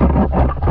you